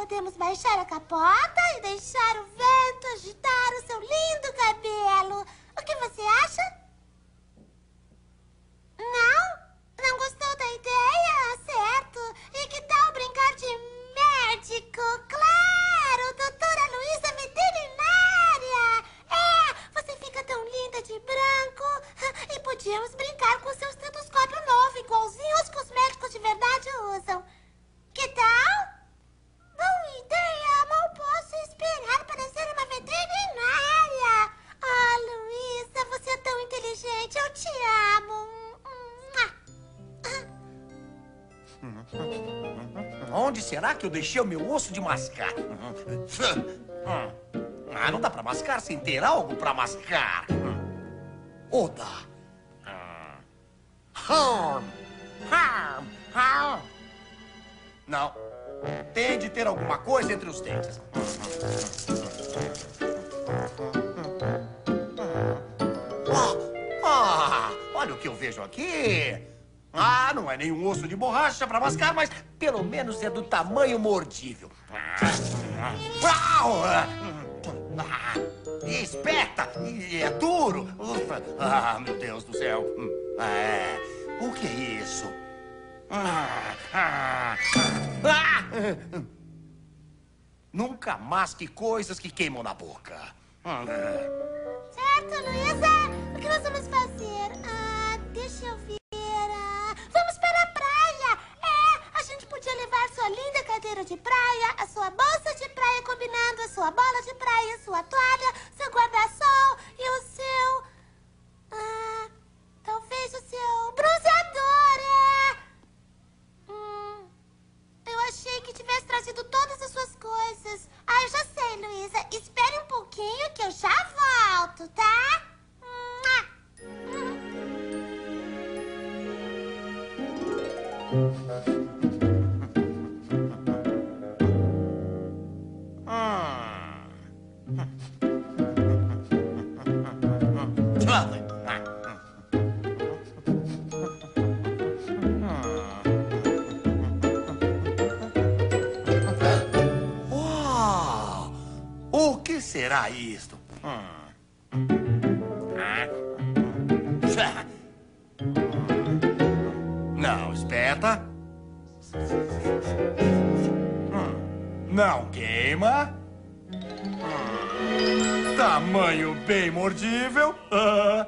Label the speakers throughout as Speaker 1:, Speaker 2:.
Speaker 1: Podemos baixar a capota e deixar o vento agitar o seu lindo cabelo. O que você acha? que eu
Speaker 2: deixei o meu osso de mascar. Ah, não dá pra mascar sem ter algo pra mascar. Ou dá? Harm! Harm! Harm! Não. Tem de ter alguma coisa entre os dentes. Ah, olha o que eu vejo aqui. Ah, não é nenhum osso de borracha para mascar, mas pelo menos é do tamanho mordível. Ah, esperta! É duro! Ufa. Ah, meu Deus do céu! Ah, é. o que é isso? Ah, ah, ah, ah. Nunca masque coisas que queimam na boca.
Speaker 1: Certo, Luísa!
Speaker 2: será isto? Não, espeta. Não queima. Tamanho bem mordível. Ah.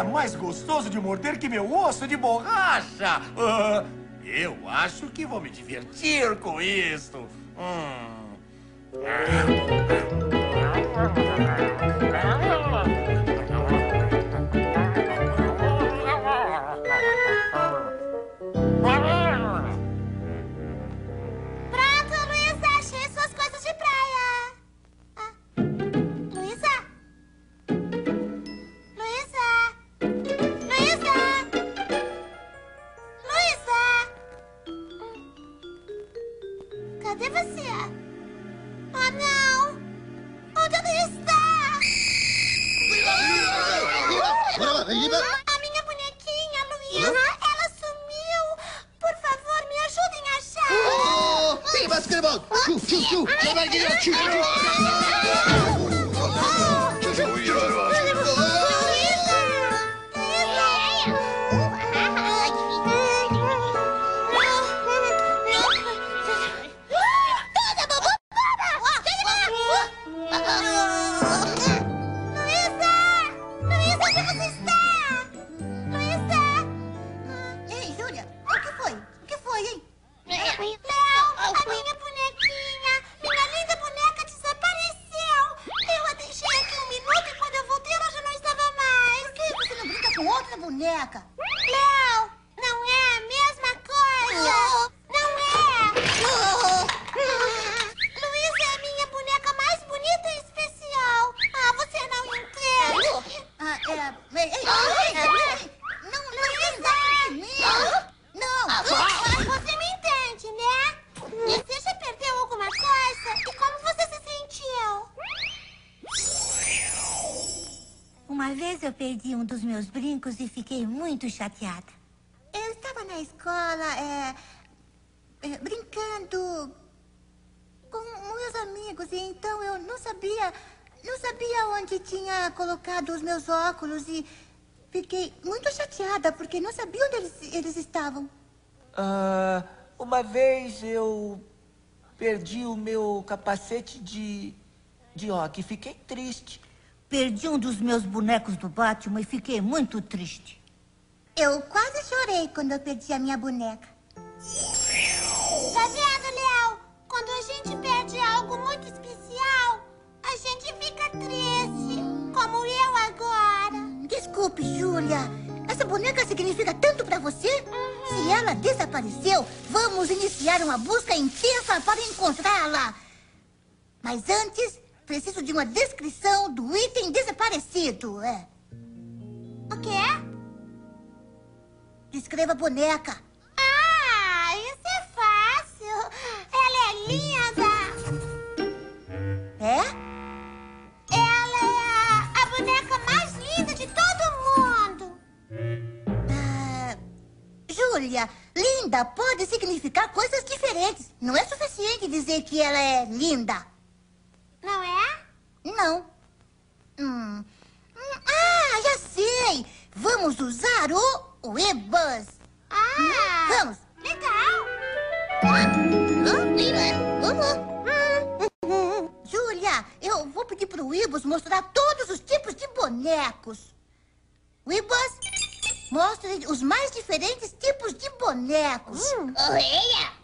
Speaker 2: é mais gostoso de morder que meu osso de borracha. Ah, eu acho que vou me divertir com isso. Hum.
Speaker 3: Eu perdi um dos meus brincos e fiquei muito chateada. Eu estava na escola, é, é, brincando com meus amigos e então eu não sabia, não sabia onde tinha colocado os meus óculos e fiquei muito chateada porque não sabia onde eles, eles estavam.
Speaker 4: Ah, uma vez eu perdi o meu capacete de, de hockey. Fiquei triste.
Speaker 5: Perdi um dos meus bonecos do Batman e fiquei muito triste.
Speaker 3: Eu quase chorei quando eu perdi a minha boneca. Tá vendo, Léo? Quando a gente perde algo muito especial, a gente fica triste. Como eu agora. Desculpe, Júlia. Essa boneca significa tanto pra você? Se ela desapareceu, vamos iniciar uma busca intensa para encontrá-la. Mas antes, preciso de uma descrição do item desaparecido. É. O quê? Descreva a boneca. Ah, isso é fácil. Ela é linda. É? Ela é a, a boneca mais linda de todo mundo. Ah, Júlia, linda pode significar coisas diferentes. Não é suficiente dizer que ela é linda. Não é? Hum. Hum, Ah, já sei. Vamos usar o o e-bus. Ah, vamos. Legal. Júlia, eu vou pedir pro Ibus mostrar todos os tipos de bonecos. Ibus, mostre os mais diferentes tipos de bonecos.
Speaker 6: Tenho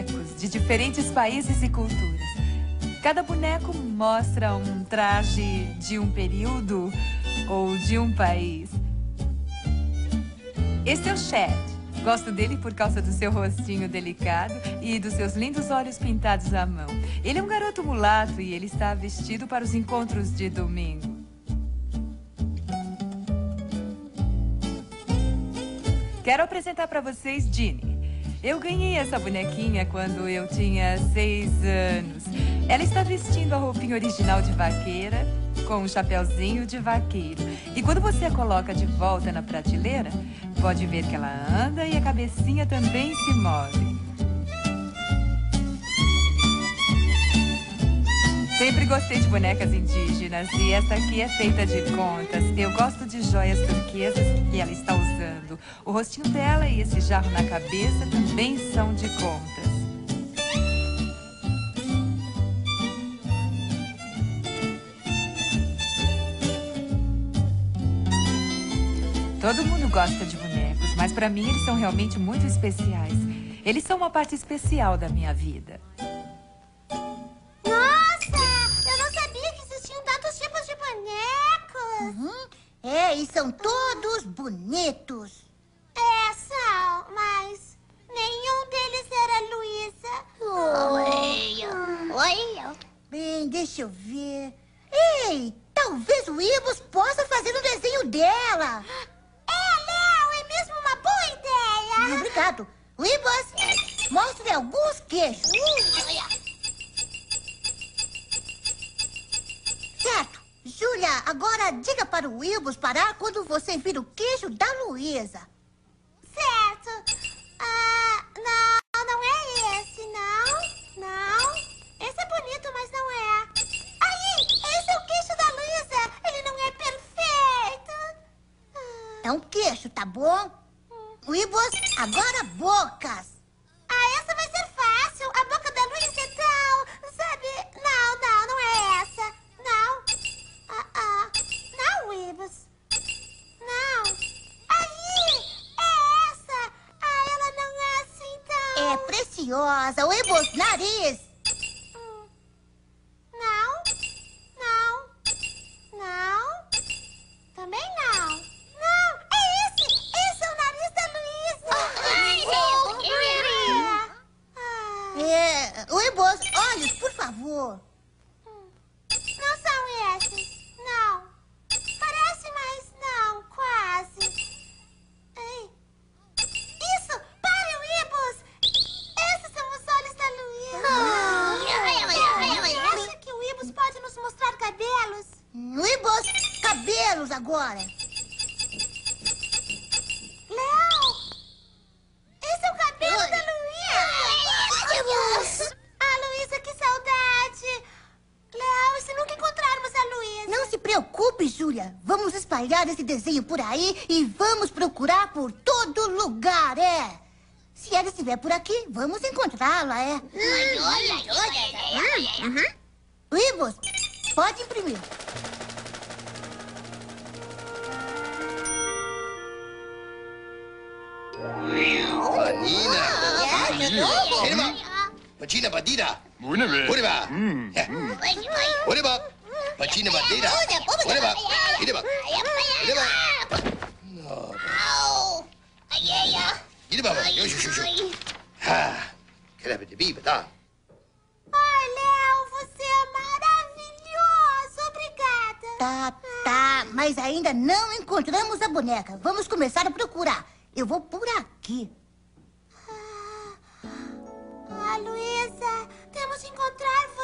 Speaker 6: bonecos de diferentes países e culturas. Cada boneco mostra um traje de um período ou de um país. Este é o Chad. Gosto dele por causa do seu rostinho delicado e dos seus lindos olhos pintados à mão. Ele é um garoto mulato e ele está vestido para os encontros de domingo. Quero apresentar para vocês Ginny. Eu ganhei essa bonequinha quando eu tinha seis anos. Ela está vestindo a roupinha original de vaqueira com um chapéuzinho de vaqueiro. E quando você a coloca de volta na prateleira, pode ver que ela anda e a cabecinha também se move. Sempre gostei de bonecas indígenas e essa aqui é feita de contas. Eu gosto de joias turquesas que ela está usando. O rostinho dela e esse jarro na cabeça também são de contas. Todo mundo gosta de bonecos, mas para mim eles são realmente muito especiais. Eles são uma parte especial da minha vida.
Speaker 3: Bonecos.
Speaker 5: É, e são todos bonitos.
Speaker 3: É, são, mas nenhum deles era Luísa.
Speaker 5: Bem, deixa eu ver. Ei, talvez o Ibus possa fazer um desenho dela.
Speaker 3: É, Léo, é mesmo uma boa ideia. Certo. Wibas, mostre alguns queijos. Júlia, agora diga para o Wilbus parar quando você vir o queijo da Luísa.
Speaker 1: Certo. Ah, não, não é esse, não. Não. Esse é bonito, mas não é. Aí, esse é o queixo da Luísa. Ele não é perfeito. Ah,
Speaker 3: É um queixo, tá bom? Wilbus, agora bocas.
Speaker 1: É
Speaker 3: preciosa. Wilbus, nariz.
Speaker 1: Hum. Não. Não. Não. Também não. Não, é esse! Esse é o nariz da Luísa! Ah.
Speaker 3: É, Wilbus, olhos, por favor. Júlia. Vamos espalhar esse desenho por aí e vamos procurar por todo lugar, é. Se ela estiver por aqui, vamos encontrá-la, é. Wilbus, pode imprimir.
Speaker 7: Vanina. Erima. Pacina Badira.
Speaker 8: Buena vez.
Speaker 7: Oreba. Oreba. Pacina Badira. Oreba. Ireba. Ireba. Ireba. Yo, yo, yo, yo. Ah, crepe de biba, tá?
Speaker 1: Ai, Léo, você é maravilhoso! Obrigada!
Speaker 3: Tá, tá, mas ainda não encontramos a boneca. Vamos começar a procurar. Eu vou por aqui.
Speaker 1: Ah, Luísa, temos de encontrar você.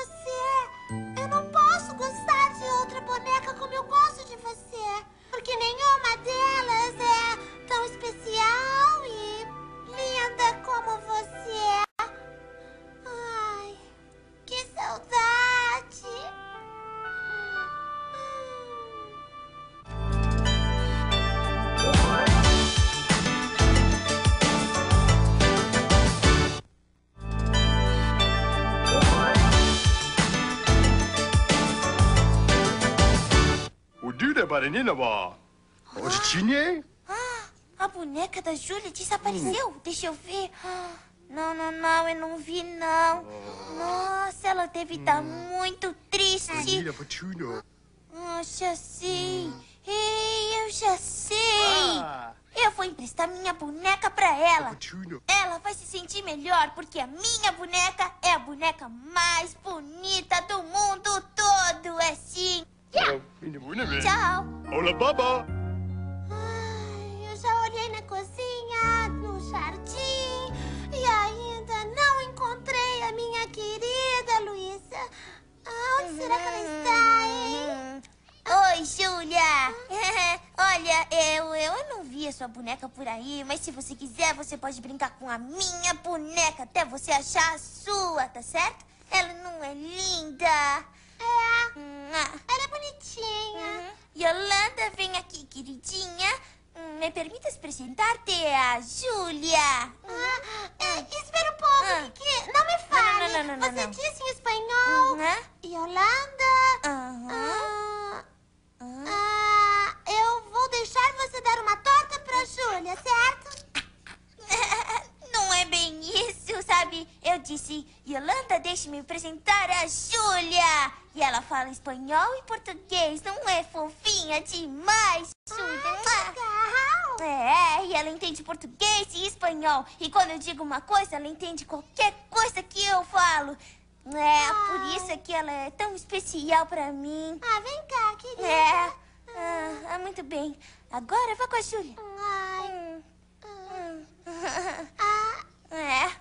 Speaker 1: Você. Porque nenhuma delas é tão especial e linda como você. Ai,
Speaker 8: Baranina ba. Hoje tinha?
Speaker 9: Ah, a boneca da Júlia desapareceu. Deixa eu ver. Ah, Não, não, não, eu não vi, não. Nossa, ela deve estar muito triste. Ah, já sei. Ei, eu já sei. Eu vou emprestar minha boneca pra ela. Ela vai se sentir melhor porque a minha boneca é a boneca mais bonita do mundo todo. É sim. Tchau.
Speaker 8: Hola, baba.
Speaker 1: Ai, eu já olhei na cozinha, no jardim e ainda não encontrei a minha querida Luísa. Onde será que ela está, hein?
Speaker 9: Oi, Júlia! Olha, eu, eu não vi a sua boneca por aí, mas se você quiser, você pode brincar com a minha boneca até você achar a sua, tá certo? Ela não é linda?
Speaker 1: É,
Speaker 9: Hum,
Speaker 1: ela é bonitinha.
Speaker 9: Uhum. Yolanda, vem aqui, queridinha. Hum, Me permitas apresentar-te a Júlia.
Speaker 1: Ah, é, espera um pouco,
Speaker 9: Ah.
Speaker 1: que não me fale.
Speaker 9: não, não, não,
Speaker 1: Você disse em espanhol,
Speaker 9: Uhum.
Speaker 1: Yolanda.
Speaker 9: Aham.
Speaker 1: Ah,
Speaker 9: Ah.
Speaker 1: ah, eu vou deixar você dar uma torta pra Júlia, certo?
Speaker 9: Não é bem isso, sabe? Eu disse, Yolanda, deixe-me apresentar a Júlia. E ela fala espanhol e português. Não é fofinha demais, Júlia?
Speaker 1: Legal.
Speaker 9: É, e ela entende português e espanhol. E quando eu digo uma coisa, ela entende qualquer coisa que eu falo. É, por isso é que ela é tão especial pra mim.
Speaker 1: Ah, vem cá, querida.
Speaker 9: É. Ah, ah, muito bem. Agora vá com a Júlia.
Speaker 1: Ai.
Speaker 9: Hum.
Speaker 1: Ah,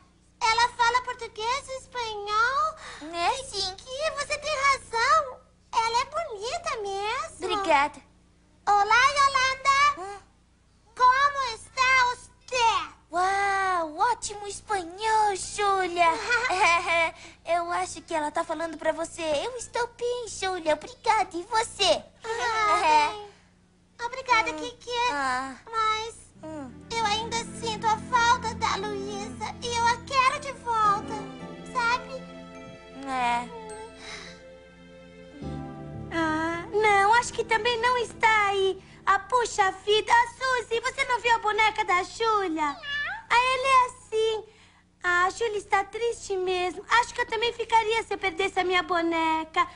Speaker 1: português, espanhol.
Speaker 9: Né? Sim.
Speaker 1: Que você tem razão. Ela é bonita mesmo.
Speaker 9: Obrigada.
Speaker 1: Olá, Yolanda.
Speaker 9: Hum?
Speaker 1: Como está você?
Speaker 9: Uau, ótimo espanhol, Júlia. eu acho que ela tá falando pra você. Eu estou bem, Júlia. Obrigada. E você?
Speaker 1: Ah, Obrigada, hum. Kiki.
Speaker 9: Ah.
Speaker 1: Mas
Speaker 9: Hum.
Speaker 1: eu ainda sinto a falta da Luísa e eu a quero de volta, sabe?
Speaker 9: É.
Speaker 10: Ah, não, acho que também não está aí. Ah, puxa vida. Ah, Suzy, você não viu a boneca da Júlia? Ah, ela é assim. Ah, a Júlia está triste mesmo. Acho que eu também ficaria se eu perdesse a minha boneca.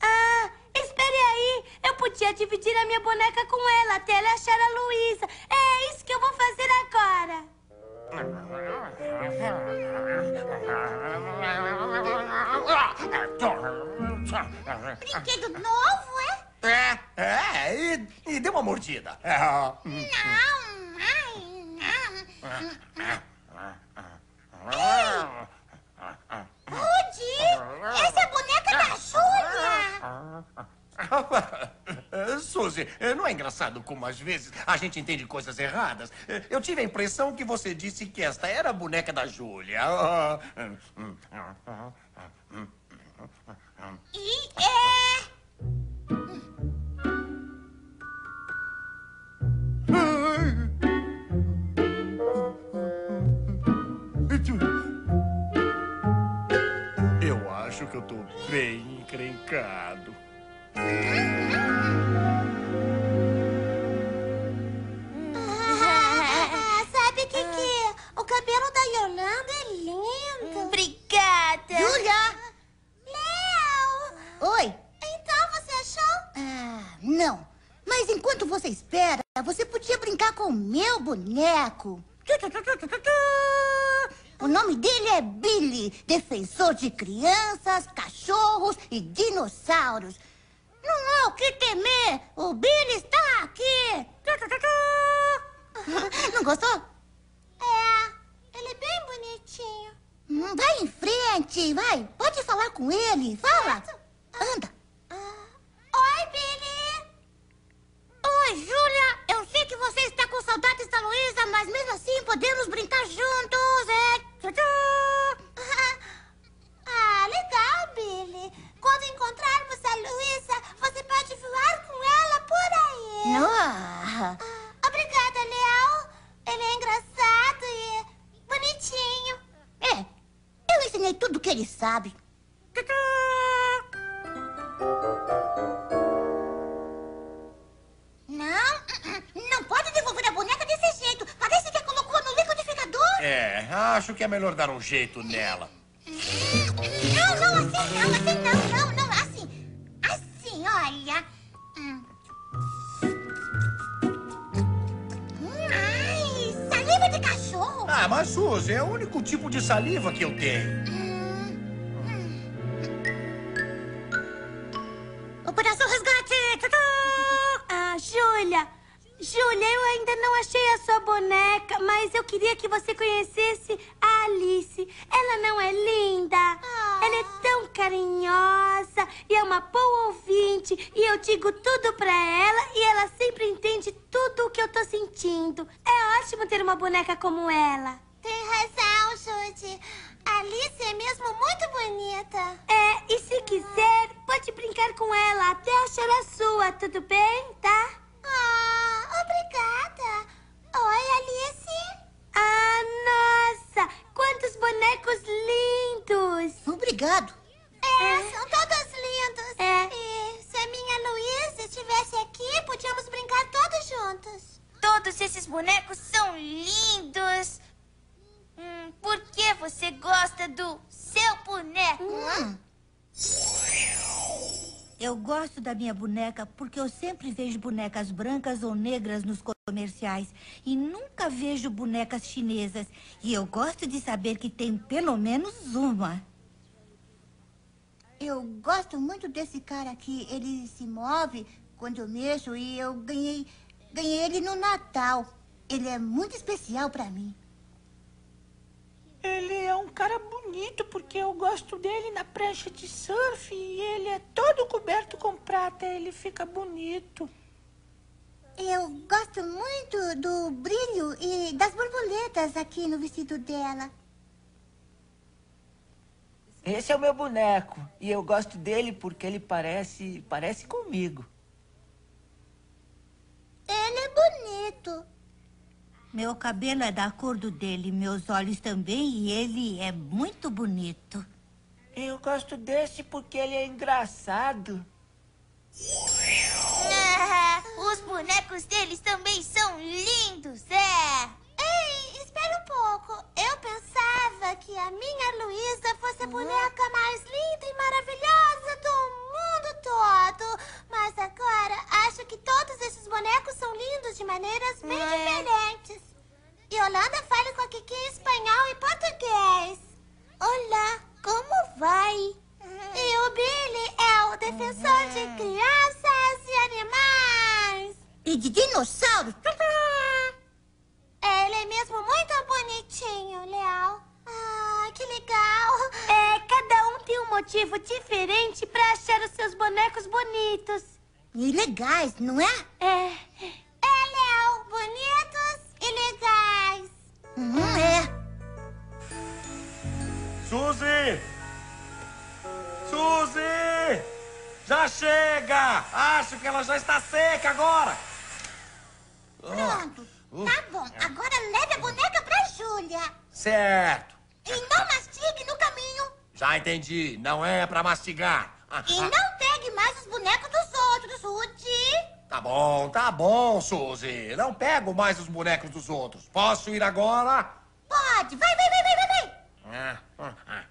Speaker 10: Ah, espere aí. Eu podia dividir a minha boneca com ela até ela achar a Luísa. É eu vou fazer agora.
Speaker 1: Brinquedo novo, é?
Speaker 2: É, é, e, e deu uma mordida. É.
Speaker 1: Não, ai, não. Rudy, essa é a boneca da Júlia.
Speaker 2: Suzy, não é engraçado como às vezes a gente entende coisas erradas? Eu tive a impressão que você disse que esta era a boneca da Júlia.
Speaker 1: E é...
Speaker 2: Eu acho que eu tô bem encrencado.
Speaker 1: Ah, sabe, Kiki? O cabelo da Yolanda é lindo.
Speaker 9: Obrigada.
Speaker 3: Júlia!
Speaker 1: Léo!
Speaker 3: Oi!
Speaker 1: Então, você achou?
Speaker 3: Ah, não. Mas enquanto você espera, você podia brincar com o meu boneco. O nome dele é Billy, defensor de crianças, cachorros e dinossauros. Não há o que temer, o Billy está aqui. Não gostou?
Speaker 1: É, ele é bem bonitinho.
Speaker 3: Hum, Vai em frente, vai. Pode falar com ele, fala. Anda.
Speaker 1: Oi, Billy!
Speaker 3: Oi, Júlia. Eu sei que você está com saudades da Luísa, mas mesmo assim podemos brincar juntos, é?
Speaker 1: Ah, legal, Billy. Quando encontrarmos a Luísa, você pode voar com ela por aí.
Speaker 3: Ah,
Speaker 1: Ah, obrigada, Léo. Ele é engraçado e bonitinho.
Speaker 3: é, eu ensinei tudo o que ele sabe. Não, não pode devolver a boneca desse jeito. Parece que a colocou no liquidificador.
Speaker 2: É, acho que é melhor dar um jeito nela.
Speaker 3: Não, assim não, assim não, não, assim. Assim, olha. Hum. Hum, Ai, saliva de cachorro.
Speaker 2: Ah, mas Suzy, é o único tipo de saliva que eu tenho.
Speaker 3: Operação Resgate.
Speaker 10: Ah, Júlia! Júlia, eu ainda não achei a sua boneca, mas eu queria que você conhecesse carinhosa e é uma boa ouvinte. E eu digo tudo pra ela e ela sempre entende tudo o que eu tô sentindo. É ótimo ter uma boneca como ela.
Speaker 1: Tem razão, Judy. A Alice é mesmo muito bonita.
Speaker 10: É, e se quiser, pode brincar com ela até achar a sua, tudo bem, tá?
Speaker 1: Ah, obrigada. Oi, Alice.
Speaker 10: Ah, nossa! Quantos bonecos lindos!
Speaker 3: Obrigado.
Speaker 1: É, são todos lindos.
Speaker 10: É.
Speaker 1: E se a minha Luísa estivesse aqui, podíamos brincar todos juntos.
Speaker 9: Todos esses bonecos são lindos. Hum, por que você gosta do seu boneco?
Speaker 3: Hum. Eu gosto da minha boneca porque eu sempre vejo bonecas brancas ou negras nos comerciais e nunca vejo bonecas chinesas. E eu gosto de saber que tem pelo menos uma. Eu gosto muito desse cara aqui. Ele se move quando eu mexo e eu ganhei, ganhei ele no Natal. Ele é muito especial para mim.
Speaker 4: Ele é um cara bonito porque eu gosto dele na prancha de surf e ele é todo coberto com prata. Ele fica bonito.
Speaker 3: Eu gosto muito do brilho e das borboletas aqui no vestido dela.
Speaker 4: Esse é o meu boneco. E eu gosto dele porque ele parece. parece comigo.
Speaker 3: Ele é bonito. Meu cabelo é da cor do dele, meus olhos também, e ele é muito bonito.
Speaker 4: Eu gosto desse porque ele é engraçado.
Speaker 9: Ah, os bonecos deles também são lindos, é.
Speaker 1: Pensava que a minha Luísa fosse a boneca mais linda e maravilhosa do mundo todo. Mas agora acho que todos esses bonecos são lindos de maneiras bem
Speaker 9: É.
Speaker 1: diferentes. Yolanda, fale com a Kiki em espanhol e português.
Speaker 9: Olá, como vai?
Speaker 1: E o Billy é o defensor de crianças e animais.
Speaker 3: E de dinossauros.
Speaker 1: Ele é mesmo muito bonitinho,
Speaker 10: motivo diferente pra achar os seus bonecos bonitos.
Speaker 3: E legais, não é?
Speaker 10: É.
Speaker 1: É, Léo, bonitos e legais.
Speaker 3: Uhum, é.
Speaker 2: Suzy! Suzy! Já chega! Acho que ela já está seca agora!
Speaker 3: Pronto. Tá bom. Agora leve a boneca pra Júlia.
Speaker 2: Certo!
Speaker 3: E não mastigue no caminho.
Speaker 2: Já entendi, não é pra mastigar. Ah,
Speaker 3: E
Speaker 2: ah,
Speaker 3: não pegue mais os bonecos dos outros, Rudy.
Speaker 2: Tá bom, tá bom, Suzy. Não pego mais os bonecos dos outros. Posso ir agora?
Speaker 3: Pode. Vai, vai, vai, vai, vai, vai.
Speaker 2: Ah, ah, ah, ah,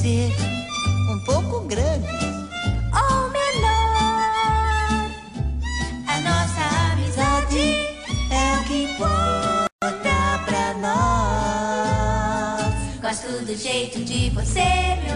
Speaker 4: ser um pouco grandes.
Speaker 11: Ou menor,
Speaker 4: A nossa amizade é o que importa pra nós.
Speaker 11: gosto do jeito de você me olhar.